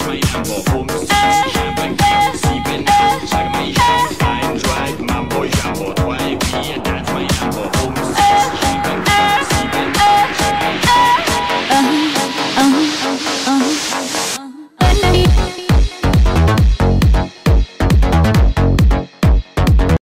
triumphal. Full musicians,